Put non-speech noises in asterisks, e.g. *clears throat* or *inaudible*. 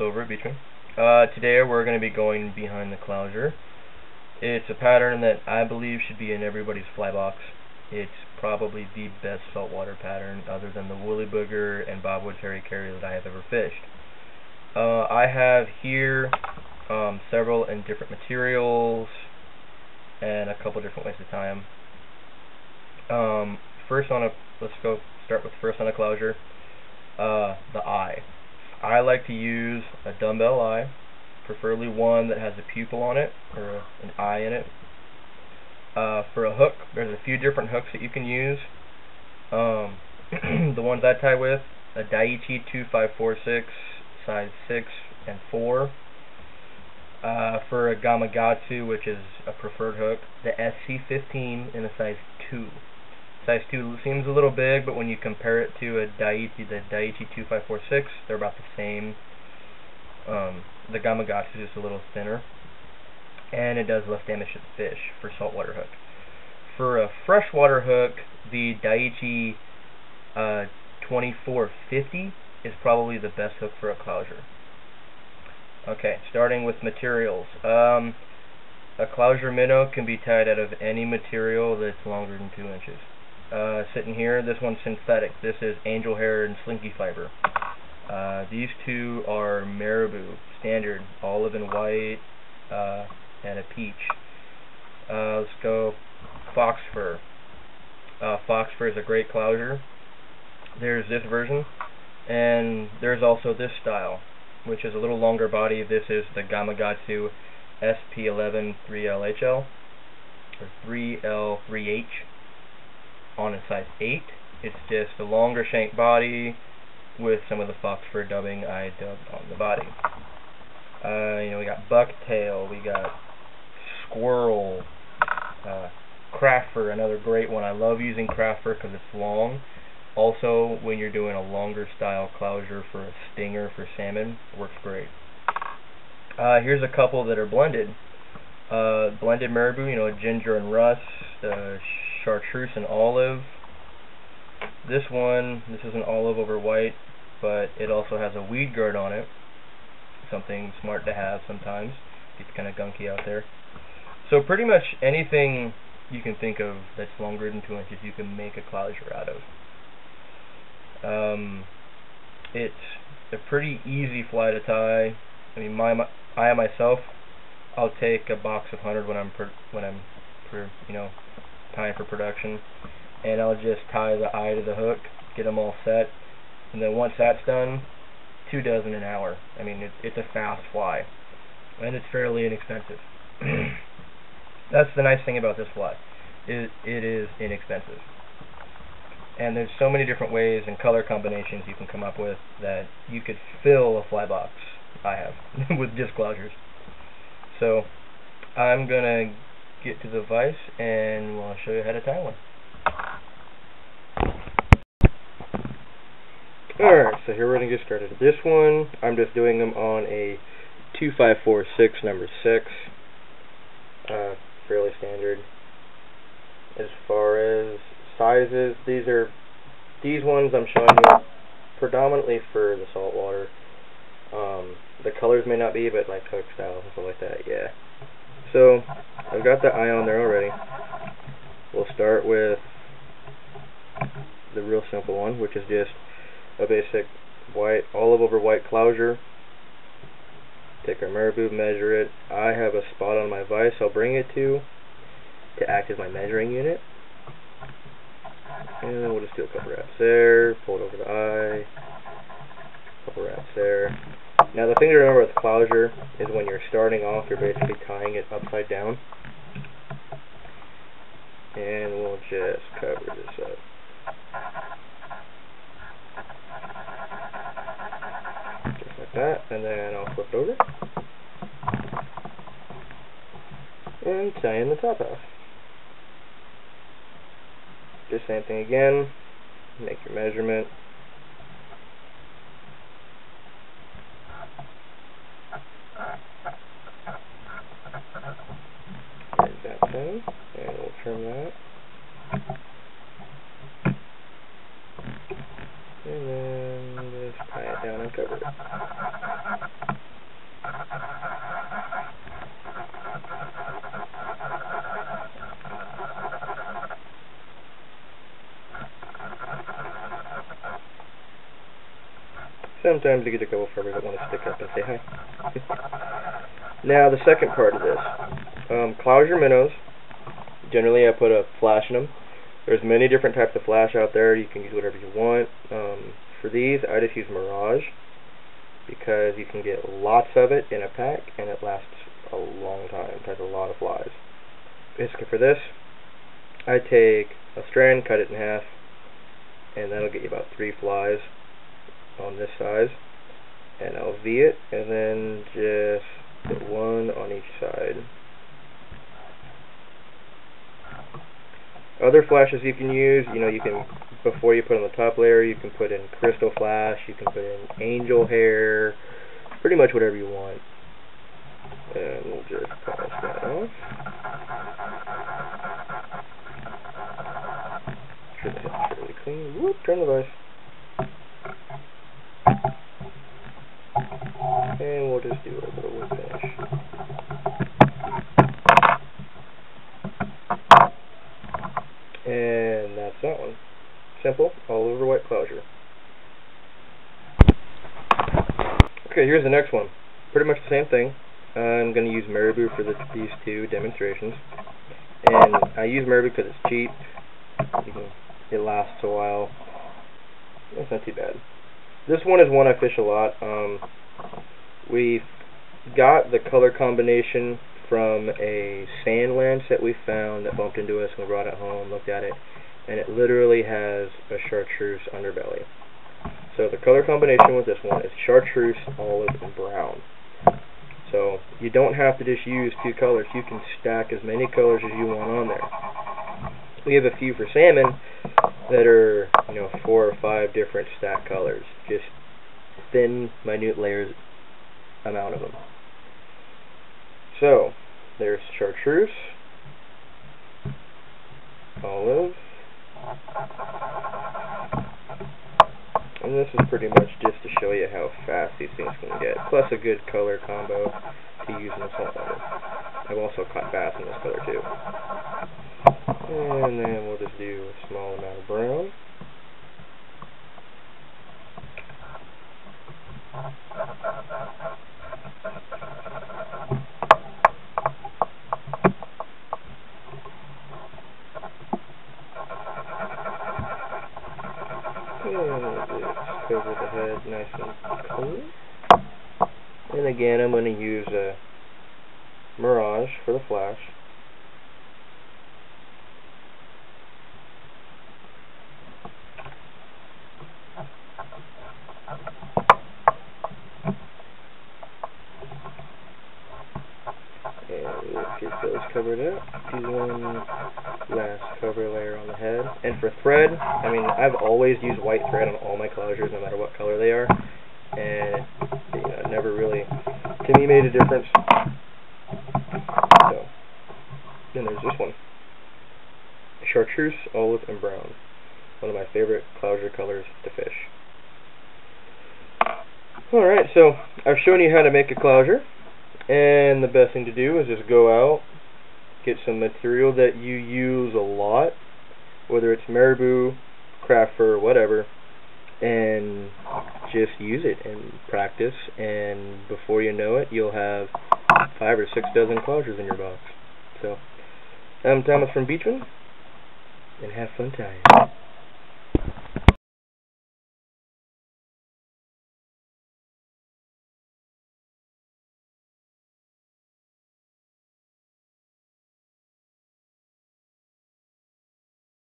over at Beachman. Uh, today we're going to be going behind the Clouser. It's a pattern that I believe should be in everybody's fly box. It's probably the best saltwater pattern other than the woolly bugger and bobwood fairy carrier that I have ever fished. Uh, I have here um, several in different materials and a couple different ways to tie them. Um, first on a, let's go start with first on a Clouser, uh, the eye. I like to use a dumbbell eye, preferably one that has a pupil on it, or an eye in it. Uh, for a hook, there's a few different hooks that you can use. Um, *clears throat* the ones I tie with, a Daiichi 2546, size 6 and 4. Uh, for a Gamakatsu, which is a preferred hook, the SC15 in a size 2. Size 2 seems a little big, but when you compare it to a Daiichi, the Daiichi 2546, they're about the same. Um, the Gamakatsu is just a little thinner, and it does less damage to the fish for saltwater hook. For a freshwater hook, the Daiichi uh, 2450 is probably the best hook for a Clouser. Okay, starting with materials. Um, a Clouser minnow can be tied out of any material that's longer than 2 inches uh, sitting here. This one's synthetic. This is angel hair and slinky fiber. Uh, these two are marabou, standard, olive and white, uh, and a peach. Uh, let's go fox fur. Uh, fox fur is a great Clouser. There's this version, and there's also this style, which is a little longer body. This is the Gamakatsu SP11 3LHL, or 3L3H on a size 8. It's just a longer shank body with some of the fox fur dubbing I dubbed on the body. Uh, you know, we got bucktail, we got squirrel, uh, another great one. I love using craft fur because it's long. Also, when you're doing a longer style Clouser for a stinger for salmon, works great. Uh, here's a couple that are blended. Uh, blended marabou, you know, ginger and rust, uh, chartreuse and olive. This one, this is an olive over white, but it also has a weed guard on it. Something smart to have sometimes. It's kind of gunky out there. So pretty much anything you can think of that's longer than 2 inches you can make a Clouser out of. Um, it's a pretty easy fly to tie. I mean, my, my I myself, I'll take a box of 100 when I'm per, when I'm per, you know time for production and I'll just tie the eye to the hook get them all set and then once that's done two dozen an hour. I mean it, it's a fast fly and it's fairly inexpensive. *clears throat* That's the nice thing about this fly it, it is inexpensive. And there's so many different ways and color combinations you can come up with that you could fill a fly box I have *laughs* with disc Clousers so I'm gonna get to the vise and we'll show you how to tie one. Alright, so here we're going to get started. This one, I'm just doing them on a 2546 number 6. Uh, fairly standard. As far as sizes, these are, these ones I'm showing you predominantly for the saltwater. Um, the colors may not be, but like hook style and stuff like that, yeah. So, I've got the eye on there already. We'll start with the real simple one, which is just a basic white, olive over white Clouser. Take our marabou, measure it. I have a spot on my vise I'll bring it to to act as my measuring unit. And we'll just do a couple wraps there, pull it over the eye, couple wraps there. Now the thing to remember with Clouser is when you're starting off, you're basically tying it upside down. And we'll just cover this up. Just like that, and then I'll flip it over. And tie in the top half. The same thing again. Make your measurement. Okay, and we'll trim that. And then just tie it down and cover it. Sometimes you get a couple further that want to stick up and say hi. *laughs* now the second part of this. Um, Clouser minnows. Generally, I put a flash in them. There's many different types of flash out there. You can use whatever you want. Um, for these, I just use Mirage because you can get lots of it in a pack and it lasts a long time. It has a lot of flies. Basically for this, I take a strand, cut it in half, and that'll get you about three flies on this size. And I'll V it, and then just put one on each side. Other flashes you can use, you know, you can, before you put on the top layer, you can put in crystal flash, you can put in angel hair, pretty much whatever you want. And we'll just polish that off. Head's really clean. Whoop, turn the vise. And we'll just do a little bit of wood finish. And that's that one. Simple, all over white Clouser. Okay, here's the next one. Pretty much the same thing. I'm going to use Marabou for the, these two demonstrations. And I use Marabou because it's cheap. Can, it lasts a while. It's not too bad. This one is one I fish a lot. Um, we got the color combination from a sand lance that we found that bumped into us and we brought it home, looked at it, and it literally has a chartreuse underbelly. So the color combination with this one is chartreuse, olive, and brown. So you don't have to just use two colors. You can stack as many colors as you want on there. We have a few for salmon that are, you know, four or five different stack colors. Just thin, minute layers amount of them. So, there's chartreuse, olive, and this is pretty much just to show you how fast these things can get, plus a good color combo to use in the saltwater. I've also caught bass in this color too. And then we'll just do a small amount of brown. Cover the head nice and clean. And again, I'm going to use a Mirage for the flash. And get those covered up. Do one last cover layer on the head. And for thread, I mean, I've always used white thread on all my Clousers, no matter what color they are. And, you know, never really, to me, made a difference. So, then there's this one. Chartreuse, olive, and brown. One of my favorite Clouser colors to fish. Alright, so I've shown you how to make a Clouser. And the best thing to do is just go out, get some material that you use a lot, whether it's marabou, craft fur, whatever, and just use it and practice. And before you know it, you'll have five or six dozen Clousers in your box. So, I'm Thomas from Beachman, and have fun tying.